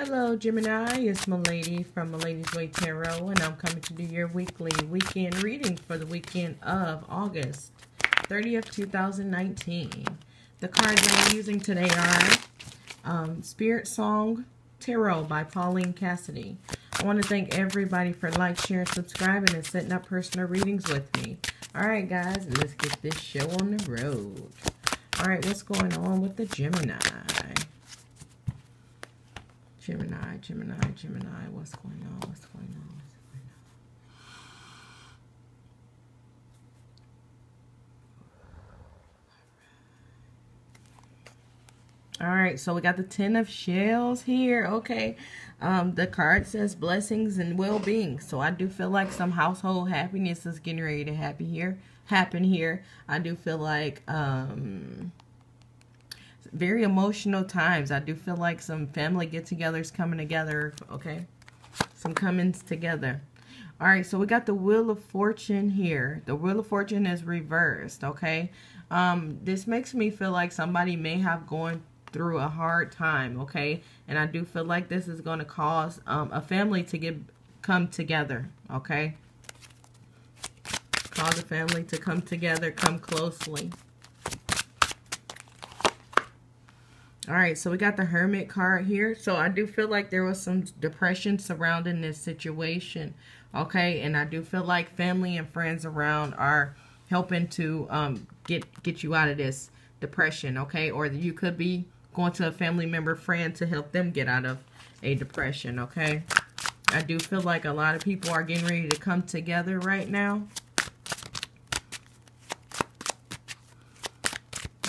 Hello, Gemini. It's Malady from Malady's Way Tarot, and I'm coming to do your weekly weekend reading for the weekend of August 30th, 2019. The cards I'm using today are um, Spirit Song Tarot by Pauline Cassidy. I want to thank everybody for like, sharing, subscribing, and setting up personal readings with me. All right, guys, let's get this show on the road. All right, what's going on with the Gemini? Gemini, Gemini, Gemini. What's going on? What's going on? What's going on? All right, so we got the Ten of Shells here. Okay, um, the card says blessings and well-being. So I do feel like some household happiness is getting ready to happen here. Happen here. I do feel like um, very emotional times. I do feel like some family get-togethers coming together, okay? Some comings together. All right, so we got the Wheel of Fortune here. The Wheel of Fortune is reversed, okay? Um, this makes me feel like somebody may have gone through a hard time, okay? And I do feel like this is going to cause um, a family to get come together, okay? Cause a family to come together, come closely. All right, so we got the Hermit card here. So I do feel like there was some depression surrounding this situation. Okay, and I do feel like family and friends around are helping to um, get get you out of this depression. Okay, or you could be going to a family member, friend to help them get out of a depression. Okay, I do feel like a lot of people are getting ready to come together right now.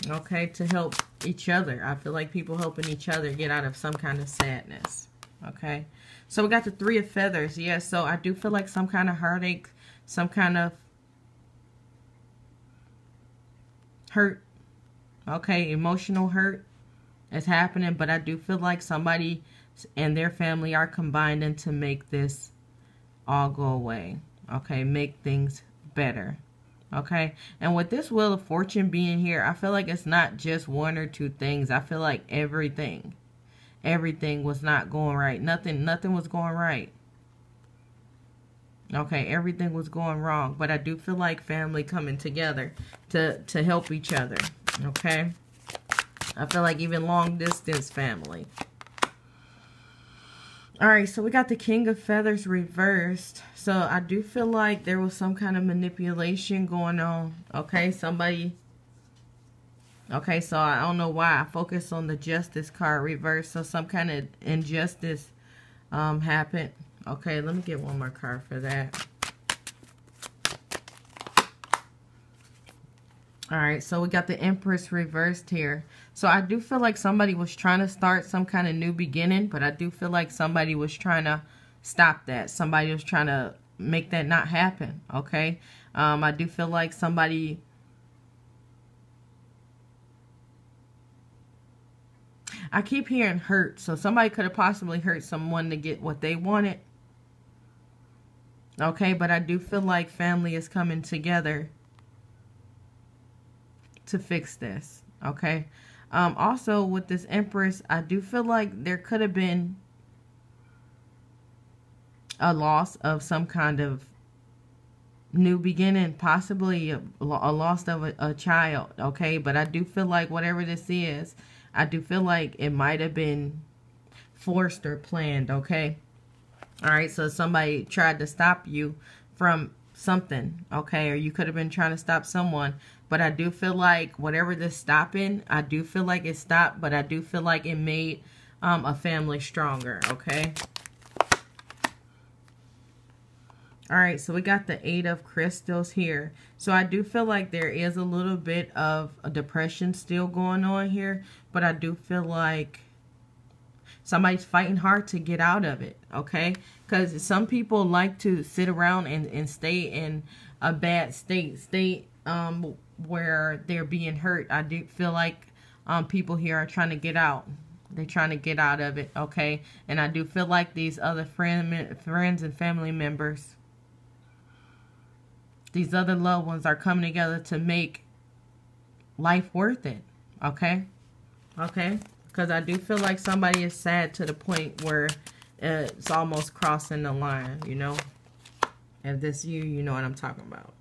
Okay, to help each other. I feel like people helping each other get out of some kind of sadness. Okay. So we got the three of feathers. Yes. Yeah, so I do feel like some kind of heartache, some kind of hurt. Okay. Emotional hurt is happening. But I do feel like somebody and their family are combining to make this all go away. Okay. Make things better. Okay. And with this Wheel of Fortune being here, I feel like it's not just one or two things. I feel like everything, everything was not going right. Nothing, nothing was going right. Okay, everything was going wrong. But I do feel like family coming together to, to help each other. Okay. I feel like even long distance family. All right, so we got the King of Feathers reversed. So I do feel like there was some kind of manipulation going on. Okay, somebody... Okay, so I don't know why I focus on the Justice card reversed. So some kind of injustice um, happened. Okay, let me get one more card for that. All right, so we got the Empress reversed here. So I do feel like somebody was trying to start some kind of new beginning, but I do feel like somebody was trying to stop that. Somebody was trying to make that not happen, okay? Um, I do feel like somebody... I keep hearing hurt, so somebody could have possibly hurt someone to get what they wanted. Okay, but I do feel like family is coming together to fix this. Okay. Um, also, with this Empress, I do feel like there could have been a loss of some kind of new beginning, possibly a, a loss of a, a child. Okay. But I do feel like whatever this is, I do feel like it might have been forced or planned. Okay. All right. So somebody tried to stop you from something. Okay. Or you could have been trying to stop someone but I do feel like whatever this stopping, I do feel like it stopped, but I do feel like it made um, a family stronger, okay? All right, so we got the Eight of Crystals here. So I do feel like there is a little bit of a depression still going on here, but I do feel like somebody's fighting hard to get out of it, okay? Because some people like to sit around and, and stay in a bad state, stay um, where they're being hurt. I do feel like um, people here are trying to get out. They're trying to get out of it, okay? And I do feel like these other friend, friends and family members, these other loved ones are coming together to make life worth it, okay? Okay? Because I do feel like somebody is sad to the point where it's almost crossing the line, you know. If this you, you know what I'm talking about.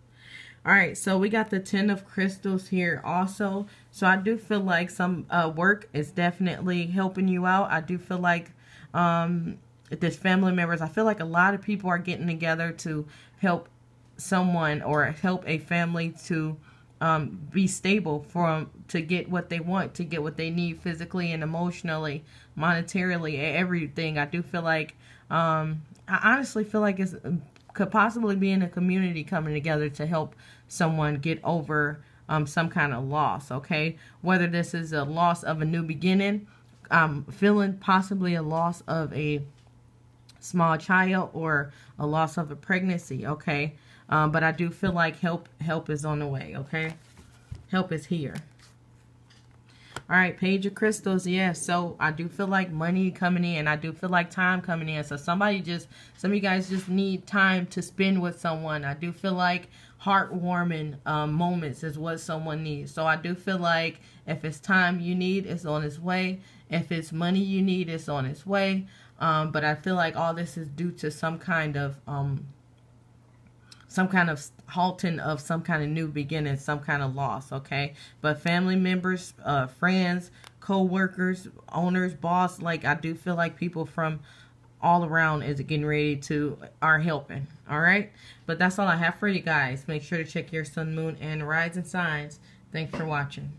All right, so we got the Ten of Crystals here also. So I do feel like some uh, work is definitely helping you out. I do feel like um, this family members, I feel like a lot of people are getting together to help someone or help a family to um, be stable for to get what they want, to get what they need physically and emotionally, monetarily, everything. I do feel like um, I honestly feel like it could possibly be in a community coming together to help someone get over um, some kind of loss. Okay, whether this is a loss of a new beginning, um, feeling possibly a loss of a small child or a loss of a pregnancy. Okay. Um, but I do feel like help help is on the way, okay? Help is here. All right, Page of Crystals, yes. So I do feel like money coming in. I do feel like time coming in. So somebody just, some of you guys just need time to spend with someone. I do feel like heartwarming um, moments is what someone needs. So I do feel like if it's time you need, it's on its way. If it's money you need, it's on its way. Um, but I feel like all this is due to some kind of um, some kind of halting of some kind of new beginning, some kind of loss, okay? But family members, uh, friends, co-workers, owners, boss, like I do feel like people from all around is getting ready to are helping all right? But that's all i have for you guys. Make sure to check your sun moon and rising signs. Thanks for watching